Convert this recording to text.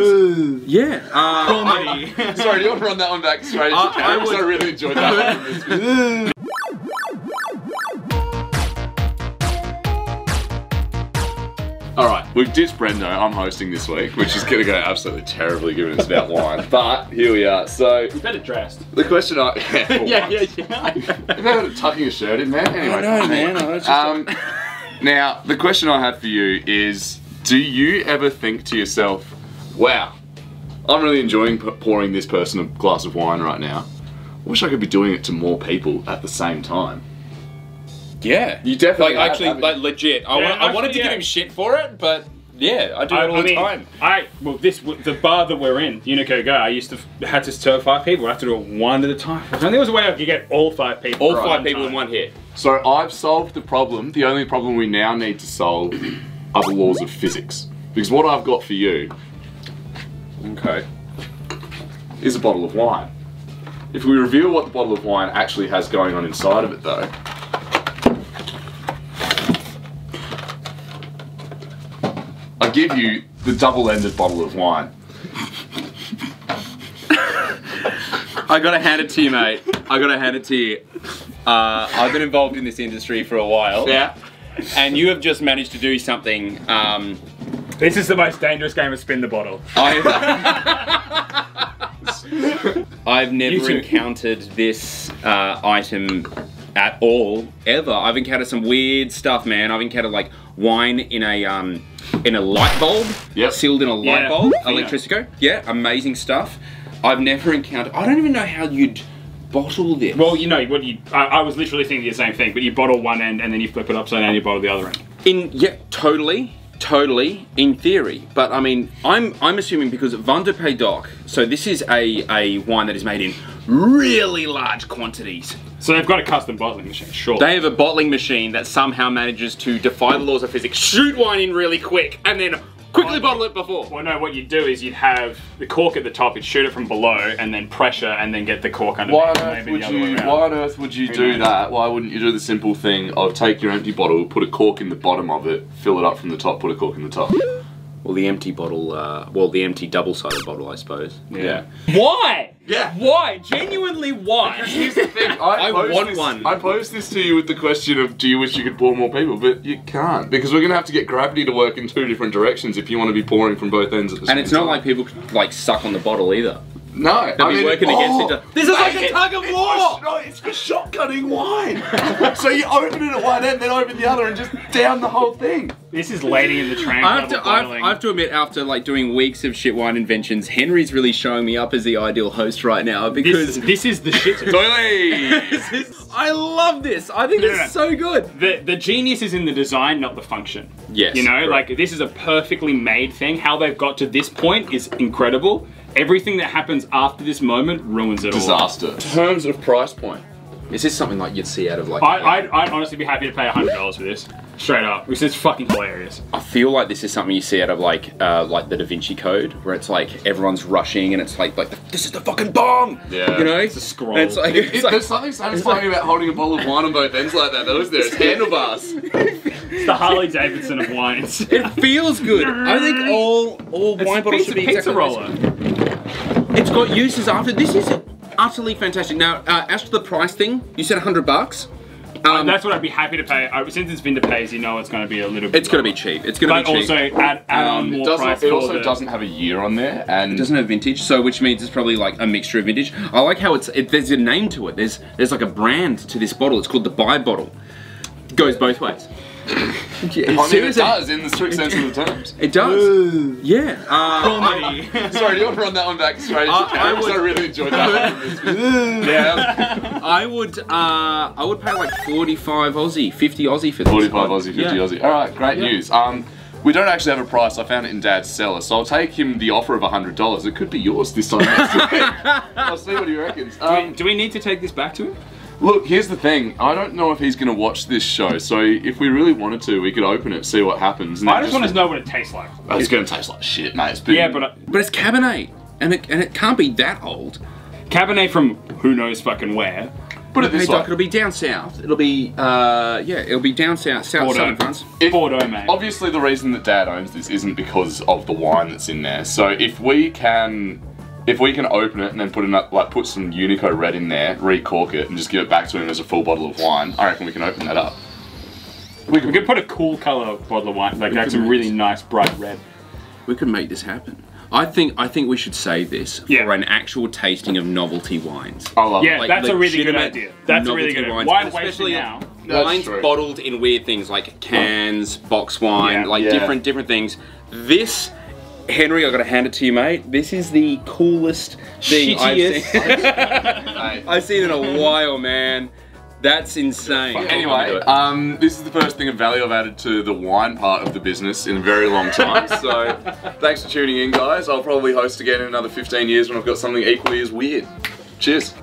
does. Yeah. Uh, Comedy. Sorry, do you want to run that one back straight into I- I character? 'Cause I, really enjoyed that one. All right, we've ditched Brendo. I'm hosting this week, which is going to go absolutely terribly given it's about wine. But here we are. So you Better dressed. the question I Yeah, yeah, yeah. Have you heard of tucking a shirt in, man? Anyway, I know, man. I was just- Um, now, the question I have for you is Do you ever think to yourself, wow, I'm really enjoying pouring this person a glass of wine right now? I wish I could be doing it to more people at the same time. yeah. You definitely like have, actually like legit. I, Yeah, wa- I wanted actually, to give him shit for it, but yeah, I do I, it all I the mean, time. I well, this the bar that we're in, Unico Go. I used to had to serve five people. I have to do it one at a time. I think there was a way I could get all five people. All five one people in one hit. So I've solved the problem. The only problem we now need to solve are the laws of physics. Because what I've got for you Okay. is a bottle of wine. If we reveal what the bottle of wine actually has going on inside of it, though, I give you the double-ended bottle of wine. I gotta hand it to you, mate. I gotta hand it to you. Uh, I've been involved in this industry for a while. Yeah. And you have just managed to do something. Um, This is the most dangerous game of spin the bottle. I, I've never encountered this uh, item at all ever. I've encountered some weird stuff, man. I've encountered like wine in a um, in a light bulb, Yep. sealed in a light Yeah. bulb, Yeah. electrico. Yeah, amazing stuff. I've never encountered. I don't even know how you'd bottle this. Well, you know what you. I, I was literally thinking the same thing, but you bottle one end and then you flip it upside down. and You bottle the other end. In yeah, totally, totally. In theory, but I mean, I'm I'm assuming because Van de Doc. So this is a a wine that is made in really large quantities. So they've got a custom bottling machine. Sure. They have a bottling machine that somehow manages to defy the laws of physics, shoot wine in really quick, and then quickly bottle it before. Well, no, what you'd do is you'd have the cork at the top, you'd shoot it from below, and then pressure, and then get the cork underneath. Why on earth would the other way you? Why on earth would you Who do knows? that? Why wouldn't you do the simple thing of take your empty bottle, put a cork in the bottom of it, fill it up from the top, put a cork in the top? Well, the empty bottle, uh, well, the empty double-sided bottle, I suppose. Yeah. Why? Yeah. Why? Genuinely, why? Here's the thing. I, I posed want this, one. I posed this to you with the question of, do you wish you could pour more people? But you can't because we're gonna have to get gravity to work in two different directions if you want to be pouring from both ends at the same time. And it's not time. like people could, like suck on the bottle either. No. They'll be working against each other. This is like a tug of it's war. for- No, it's for shotgunning wine. so you open it at one end, then open the other, and just down the whole thing. This is lady in the train. I have, to, I've. I have to admit, after like doing weeks of shit wine inventions, Henry's really showing me up as the ideal host right now because this is the shit. Doily. I love this. I think No, it's no, no. so good. the the genius is in the design, not the function. Yes, You know, correct. like this is a perfectly made thing. How they've got to this point is incredible. Everything that happens after this moment ruins it all. Disaster. terms of price point, is this something like you'd see out of like? I, I'd, I'd honestly be happy to pay hundred dollars for this, straight up, because is fucking hilarious. I feel like this is something you see out of like uh, like the Da Vinci Code, where it's like everyone's rushing and it's like like this is the fucking bomb. Yeah. You know, It's a scroll. And it's like, It- it's like there's something satisfying about holding a bottle of wine on both ends like that, though, is there? It's handlebars. It's the Harley Davidson of wines. it feels good. I think all all It's wine bottles should be pizza exactly roller. This. It's got uses after. This is utterly fantastic. Now, uh, as to the price thing, you said hundred bucks. Um, That's what I'd be happy to pay. Uh, since it's vintage, you know it's going to be a little bit. it's gonna be cheap. It's gonna be cheap. also add, add on Um, more It, doesn't, price it also the- doesn't have a year on there, and It doesn't have vintage, so which means it's probably like a mixture of vintage. I like how it's it, there's a name to it. There's there's like a brand to this bottle. It's called the Buy Bottle. It goes both ways. I mean, it does in the strict sense of the terms. It does. Yeah. Uh, Comedy. Sorry, do you want to run that one back straight into I- I character? 'Cause I, would- really enjoyed that one. yeah, I would uh, I would pay like 45 Aussie, 50 Aussie for this. 45 one. Aussie, 50 Yeah. Aussie. All right, great Yeah. news. Um, we don't actually have a price. I found it in Dad's cellar, so I'll take him the offer of $100. It could be yours this time. I'll see what he reckons. Um, Do we need to take this back to him? Look, here's the thing. I don't know if he's going to watch this show, so if we really wanted to, we could open it, see what happens. And I then just want to know what it tastes like. Oh, it's going to taste like shit, mate. It's been- Yeah, but uh, But it's Cabernet, and it and it can't be that old. Cabernet from who knows fucking where. Put it this Hey, Doc, way. it'll be down south. It'll be, uh, yeah, it'll be down south, south, Bordeaux. southern France. If- Bordeaux, mate. Obviously, the reason that Dad owns this isn't because of the wine that's in there. So if we can, if we can open it and then put enough, like put some Unico Red in there, recork it, and just give it back to him as a full bottle of wine, I reckon we can open that up. We could, we could put a cool color bottle of wine, like that's a really nice bright red. We could make this happen. I think I think we should save this Yeah. for an actual tasting of novelty wines. I love Yeah, it. Like that's a really good legitimate idea. That's a really novelty good idea. wines, Why waste it especially now? That's Wines true. bottled in weird things like cans, box wine, Yeah. like Yeah. different different things. This, Henry, I got to hand it to you, mate. This is the coolest thing I've seen. I've seen in a while, man. That's insane. Anyway, um, this is the first thing of value I've added to the wine part of the business in a very long time. So, thanks for tuning in, guys. I'll probably host again in another 15 years when I've got something equally as weird. Cheers.